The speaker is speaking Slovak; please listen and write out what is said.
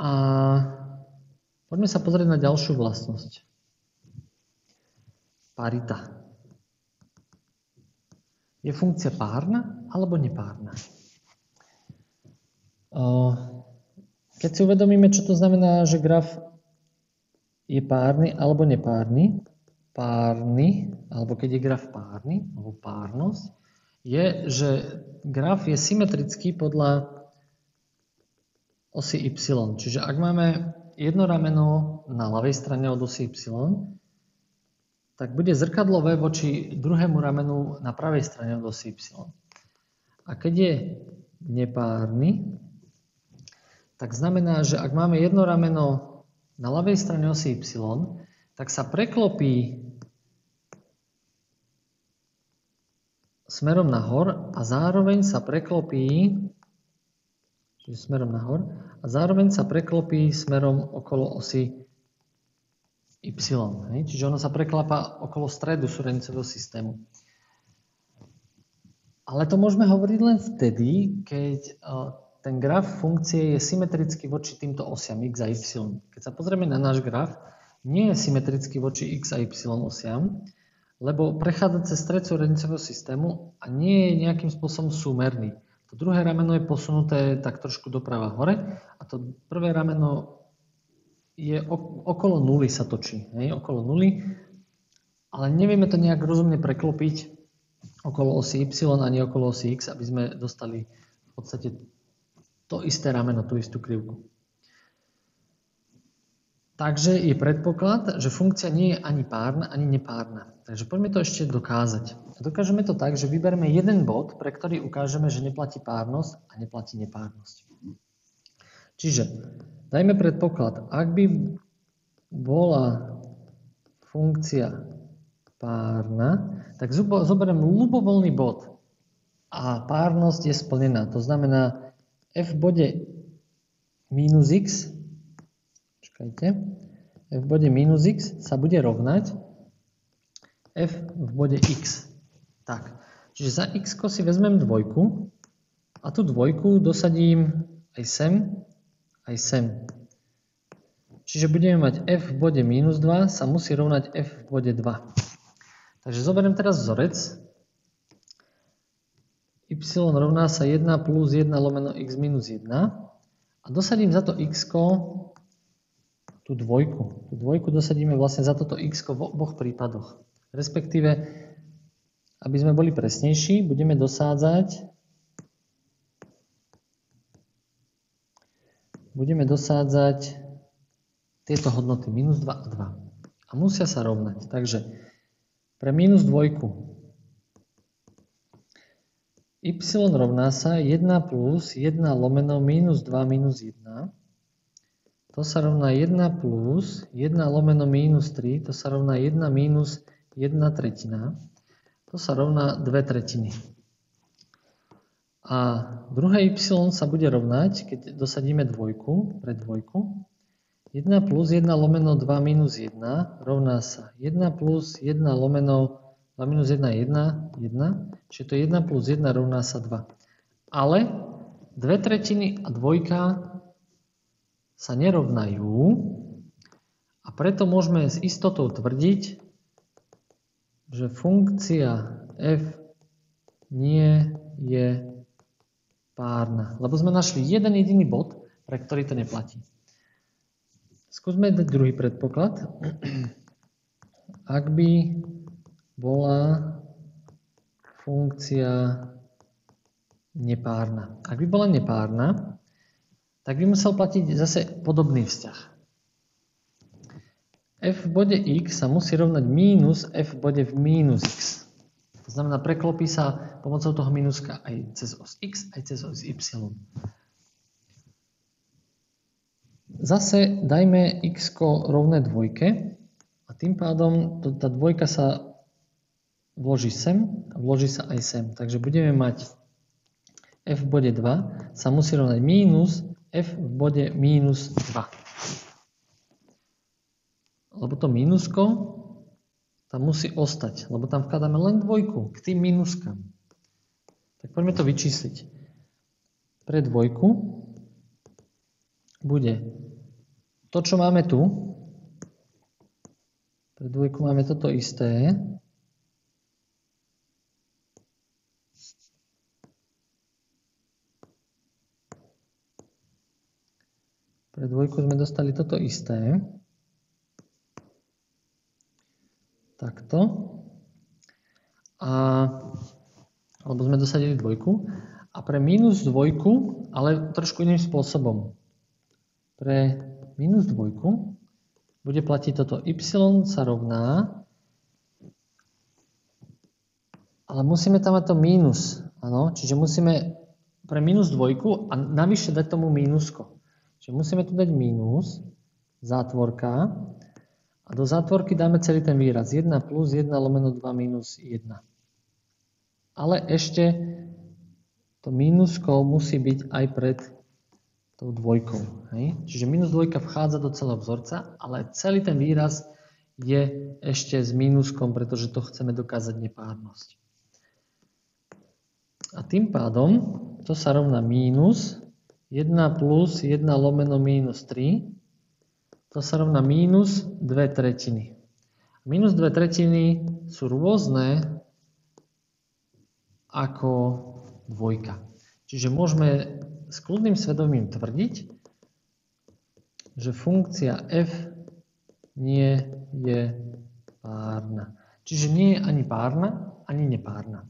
A poďme sa pozrieť na ďalšiu vlastnosť. Parita. Je funkcia párna alebo nepárna? Keď si uvedomíme, čo to znamená, že graf je párny alebo nepárny, párny, alebo keď je graf párny, alebo párnosť, je, že graf je symetrický podľa osy y. Čiže ak máme jedno rameno na ľavej strane od osy y, tak bude zrkadlové voči druhému ramenu na pravej strane od osy y. A keď je nepárny, tak znamená, že ak máme jedno rameno na ľavej strane osy y, tak sa preklopí smerom nahor a zároveň sa preklopí čiže smerom nahor a zároveň sa preklopí smerom okolo osy y. Hej? Čiže ono sa preklapa okolo stredu súrenicového systému. Ale to môžeme hovoriť len vtedy, keď ten graf funkcie je symetrický voči týmto osiam x a y. Keď sa pozrieme na náš graf, nie je symetrický voči x a y osiam, lebo prechádza cez stred súrednicového systému a nie je nejakým spôsobom súmerný. To druhé rameno je posunuté tak trošku doprava hore a to prvé rameno je okolo nuly sa točí, hej, okolo nuly, ale nevieme to nejak rozumne preklopiť okolo osy y ani okolo osy x, aby sme dostali v podstate to isté rameno, tú istú krivku. Takže je predpoklad, že funkcia nie je ani párna, ani nepárna. Takže poďme to ešte dokázať. Dokážeme to tak, že vybereme jeden bod, pre ktorý ukážeme, že neplatí párnosť a neplatí nepárnosť. Čiže dajme predpoklad, ak by bola funkcia párna, tak zoberiem ľubovoľný bod a párnosť je splnená. To znamená, f bode minus x, čakajte, f v bode minus x sa bude rovnať f v bode x. Tak, čiže za x si vezmem dvojku a tú dvojku dosadím aj sem, aj sem. Čiže budeme mať f v bode minus 2 sa musí rovnať f v bode 2. Takže zoberiem teraz vzorec y rovná sa 1 plus 1 lomeno x minus 1 a dosadím za to x tú dvojku. Tú dvojku dosadíme vlastne za toto x v oboch prípadoch. Respektíve, aby sme boli presnejší, budeme dosádzať budeme dosádzať tieto hodnoty minus 2 a 2. A musia sa rovnať. Takže pre minus dvojku y rovná sa 1 plus 1 lomeno minus 2 minus 1. To sa rovná 1 plus 1 lomeno minus 3. To sa rovná 1 minus 1 tretina. To sa rovná 2 tretiny. A druhé y sa bude rovnať, keď dosadíme dvojku pre dvojku. 1 plus 1 lomeno 2 minus 1 rovná sa 1 plus 1 lomeno 2 minus 1 je 1, 1, čiže to 1 plus 1 rovná sa 2. Ale dve tretiny a dvojka sa nerovnajú a preto môžeme s istotou tvrdiť, že funkcia f nie je párna. Lebo sme našli jeden jediný bod, pre ktorý to neplatí. Skúsme dať druhý predpoklad. Ak by bola funkcia nepárna. Ak by bola nepárna, tak by musel platiť zase podobný vzťah. f v bode x sa musí rovnať mínus f v bode v mínus x. To znamená, preklopí sa pomocou toho mínuska aj cez os x, aj cez os y. Zase dajme x rovné dvojke a tým pádom tá dvojka sa vloží sem a vloží sa aj sem. Takže budeme mať f v bode 2 sa musí rovnať mínus f v bode mínus 2. Lebo to mínusko tam musí ostať, lebo tam vkladáme len dvojku k tým mínuskám. Tak poďme to vyčísliť. Pre dvojku bude to, čo máme tu, pre dvojku máme toto isté, Pre dvojku sme dostali toto isté. Takto. A, alebo sme dosadili dvojku. A pre minus dvojku, ale trošku iným spôsobom. Pre minus dvojku bude platiť toto y sa rovná, ale musíme tam mať to mínus. Áno, čiže musíme pre minus dvojku a navyše dať tomu mínusko. Čiže musíme tu dať mínus, zátvorka, a do zátvorky dáme celý ten výraz 1 plus 1 lomeno 2 minus 1. Ale ešte to mínusko musí byť aj pred tou dvojkou. Hej? Čiže minus dvojka vchádza do celého vzorca, ale celý ten výraz je ešte s mínuskom, pretože to chceme dokázať nepárnosť. A tým pádom to sa rovná mínus 1 plus 1 lomeno minus 3. To sa rovná mínus 2 tretiny. Minus 2 tretiny sú rôzne ako dvojka. Čiže môžeme s kľudným svedomím tvrdiť, že funkcia f nie je párna. Čiže nie je ani párna, ani nepárna.